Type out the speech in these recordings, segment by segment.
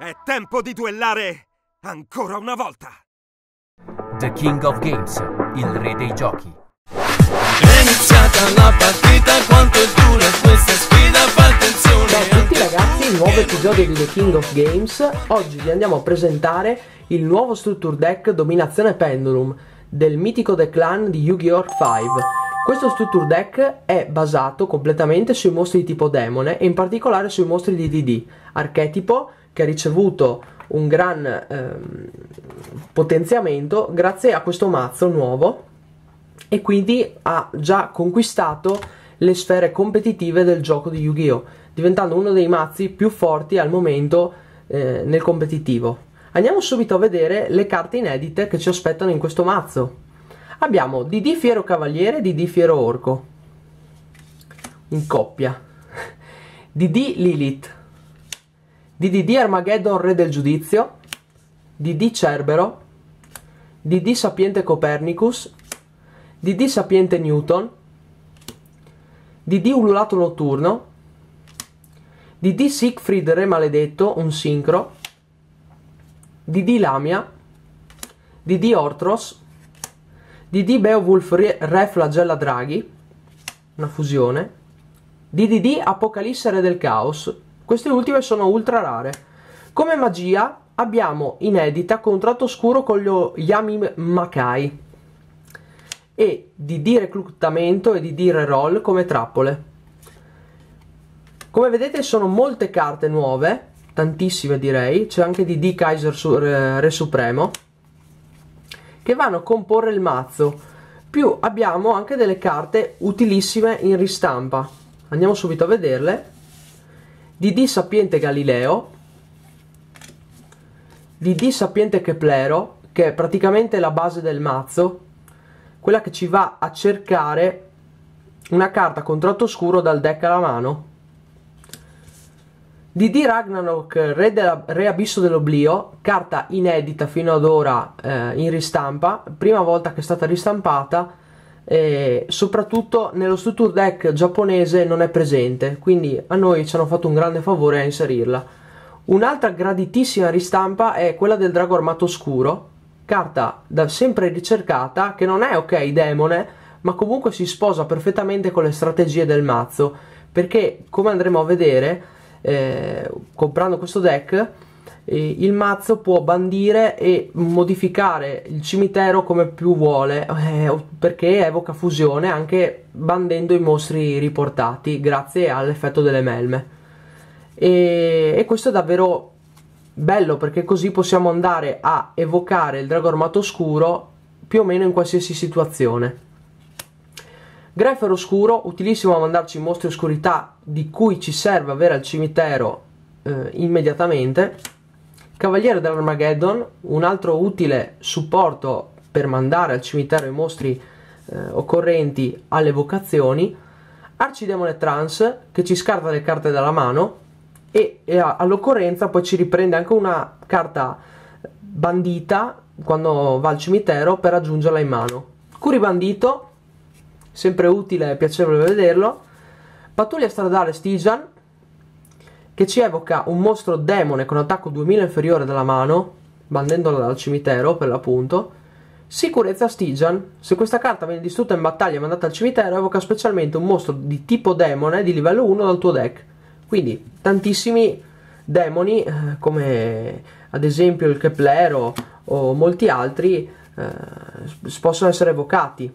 È tempo di duellare ancora una volta! The King of Games, il re dei giochi. È iniziata la partita, quanto è dura questa sfida, fa attenzione Ciao a tutti ragazzi, nuovo episodio di The King of Games. Oggi vi andiamo a presentare il nuovo Structure Deck Dominazione Pendulum del mitico The Clan di Yu-Gi-Oh! 5. Questo Structure Deck è basato completamente sui mostri di tipo demone e in particolare sui mostri di DD, archetipo che ha ricevuto un gran ehm, potenziamento grazie a questo mazzo nuovo e quindi ha già conquistato le sfere competitive del gioco di Yu-Gi-Oh! diventando uno dei mazzi più forti al momento eh, nel competitivo. Andiamo subito a vedere le carte inedite che ci aspettano in questo mazzo. Abbiamo DD Fiero Cavaliere e DD Fiero Orco. In coppia. DD Lilith. DDD Armageddon Re del Giudizio. DD Cerbero. DD Sapiente Copernicus. DD Sapiente Newton. DD Ululato Notturno. DD Siegfried Re Maledetto, un sincro. DD Lamia. DD Ortros. DD Beowulf Re, Flagella Draghi, una fusione. DDD Apocalisse Re del Caos. Queste ultime sono ultra rare. Come magia abbiamo inedita Contratto Oscuro con lo Yami Makai e DD Reclutamento e DD Reroll come trappole. Come vedete sono molte carte nuove, tantissime direi, c'è anche DD Kaiser Re Supremo che vanno a comporre il mazzo. Più abbiamo anche delle carte utilissime in ristampa. Andiamo subito a vederle. DD Sapiente Galileo, DD Sapiente Keplero, che è praticamente la base del mazzo, quella che ci va a cercare una carta contratto scuro dal deck alla mano. DD Ragnarok, Re, della, Re Abisso dell'Oblio, carta inedita fino ad ora eh, in ristampa, prima volta che è stata ristampata, e soprattutto nello Structure Deck giapponese non è presente, quindi a noi ci hanno fatto un grande favore a inserirla. Un'altra graditissima ristampa è quella del Drago Armato Scuro, carta da sempre ricercata che non è ok demone, ma comunque si sposa perfettamente con le strategie del mazzo, perché come andremo a vedere eh, comprando questo deck eh, il mazzo può bandire e modificare il cimitero come più vuole eh, perché evoca fusione anche bandendo i mostri riportati grazie all'effetto delle melme e, e questo è davvero bello perché così possiamo andare a evocare il drago armato oscuro più o meno in qualsiasi situazione Greffer oscuro, utilissimo a mandarci mostri oscurità di cui ci serve avere al cimitero eh, immediatamente. Cavaliere dell'Armageddon, un altro utile supporto per mandare al cimitero i mostri eh, occorrenti alle vocazioni. Arcidemone Trans, che ci scarta le carte dalla mano e, e all'occorrenza poi ci riprende anche una carta bandita quando va al cimitero per aggiungerla in mano. Curi bandito, sempre utile e piacevole vederlo. Pattuglia stradale Stygian, che ci evoca un mostro demone con attacco 2000 inferiore dalla mano, bandendolo dal cimitero per l'appunto. Sicurezza Stygian, se questa carta viene distrutta in battaglia e mandata al cimitero, evoca specialmente un mostro di tipo demone di livello 1 dal tuo deck. Quindi tantissimi demoni, eh, come ad esempio il Keplero o molti altri, eh, possono essere evocati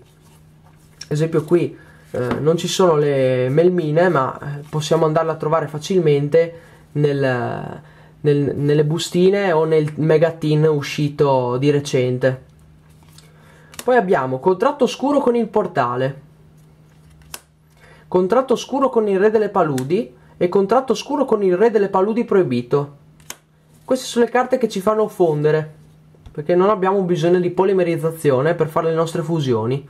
esempio qui eh, non ci sono le melmine ma eh, possiamo andarle a trovare facilmente nel, nel, nelle bustine o nel megatin uscito di recente. Poi abbiamo contratto scuro con il portale contratto scuro con il re delle paludi e contratto scuro con il re delle paludi proibito. Queste sono le carte che ci fanno fondere perché non abbiamo bisogno di polimerizzazione per fare le nostre fusioni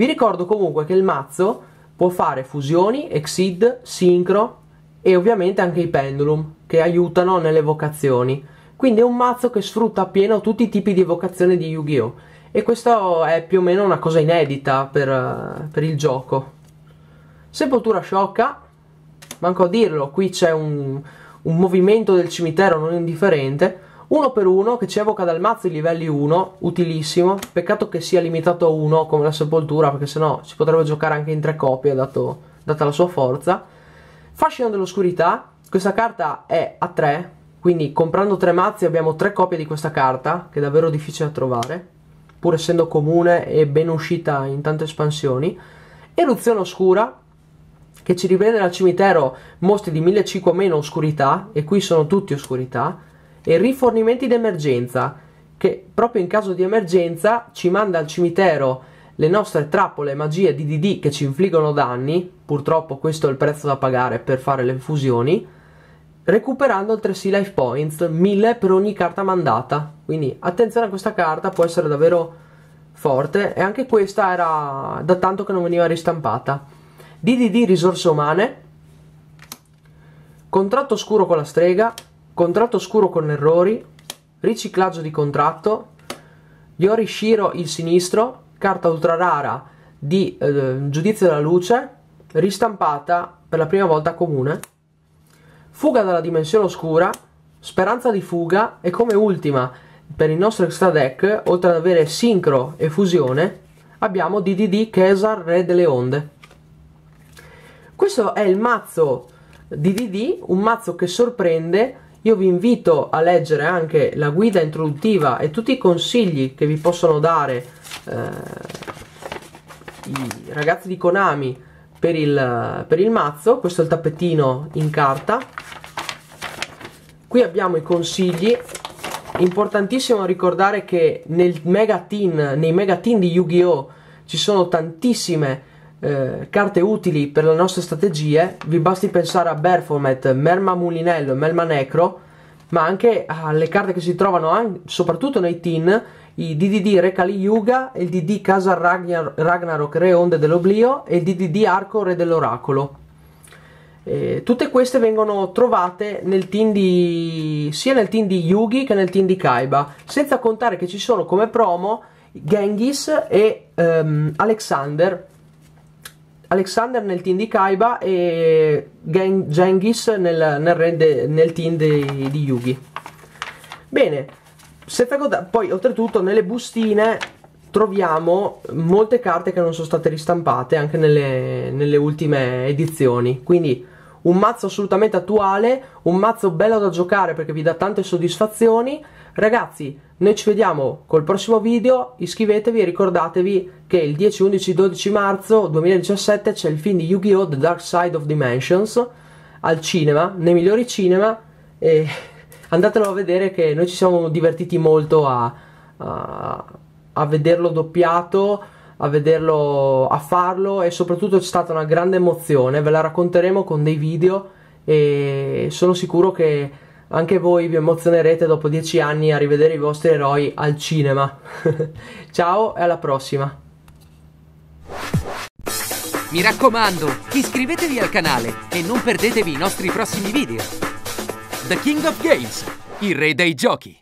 vi ricordo comunque che il mazzo può fare fusioni, exceed, sincro e ovviamente anche i pendulum che aiutano nelle evocazioni. Quindi è un mazzo che sfrutta appieno tutti i tipi di evocazione di Yu-Gi-Oh! E questo è più o meno una cosa inedita per, per il gioco. Sepoltura sciocca, manco a dirlo, qui c'è un, un movimento del cimitero non indifferente. Uno per uno che ci evoca dal mazzo i livelli 1, utilissimo. Peccato che sia limitato a uno come la sepoltura, perché sennò si potrebbe giocare anche in tre coppie, dato, data la sua forza. Fascino dell'oscurità, questa carta è a 3, quindi comprando tre mazzi abbiamo tre copie di questa carta, che è davvero difficile da trovare, pur essendo comune e ben uscita in tante espansioni. Eruzione oscura, che ci rivede dal cimitero mostri di 1500 meno oscurità, e qui sono tutti oscurità e rifornimenti d'emergenza, che proprio in caso di emergenza ci manda al cimitero le nostre trappole magie di che ci infliggono danni, purtroppo questo è il prezzo da pagare per fare le fusioni, recuperando altresì life points, 1000 per ogni carta mandata. Quindi attenzione a questa carta, può essere davvero forte. E anche questa era da tanto che non veniva ristampata. DDD risorse umane, contratto scuro con la strega, contratto scuro con errori, riciclaggio di contratto, Yori Shiro il sinistro, carta ultra rara di eh, Giudizio della Luce, ristampata per la prima volta comune, fuga dalla dimensione oscura, speranza di fuga e come ultima per il nostro extra deck, oltre ad avere sincro e fusione, abbiamo DDD Kesar Re delle Onde. Questo è il mazzo DDD, un mazzo che sorprende io vi invito a leggere anche la guida introduttiva e tutti i consigli che vi possono dare eh, i ragazzi di Konami per il, per il mazzo. Questo è il tappetino in carta. Qui abbiamo i consigli. Importantissimo ricordare che nel mega team, nei mega team di Yu-Gi-Oh! ci sono tantissime eh, carte utili per le nostre strategie, vi basti pensare a Berfomet, Merma Mulinello Melma Necro, ma anche alle carte che si trovano anche, soprattutto nei tin, i DDD Re Kali Yuga, il DD Casa Ragnar, Ragnarok Re Onde dell'Oblio e il DDD Arco Re dell'Oracolo. Eh, tutte queste vengono trovate nel team di, sia nel team di Yugi che nel team di Kaiba, senza contare che ci sono come promo Genghis e um, Alexander Alexander nel team di Kaiba e Gen- Genghis nel, nel, de, nel team de, di Yugi. Bene, goda- poi oltretutto nelle bustine troviamo molte carte che non sono state ristampate anche nelle, nelle ultime edizioni. Quindi un mazzo assolutamente attuale, un mazzo bello da giocare perché vi dà tante soddisfazioni. Ragazzi, noi ci vediamo col prossimo video, iscrivetevi e ricordatevi che il 10, 11, 12 marzo 2017 c'è il film di Yu-Gi-Oh! The Dark Side of Dimensions al cinema, nei migliori cinema e andatelo a vedere che noi ci siamo divertiti molto a, a, a vederlo doppiato, a vederlo, a farlo e soprattutto c'è stata una grande emozione, ve la racconteremo con dei video e sono sicuro che anche voi vi emozionerete dopo dieci anni a rivedere i vostri eroi al cinema. Ciao e alla prossima. Mi raccomando, iscrivetevi al canale e non perdetevi i nostri prossimi video. The King of Games, il re dei giochi.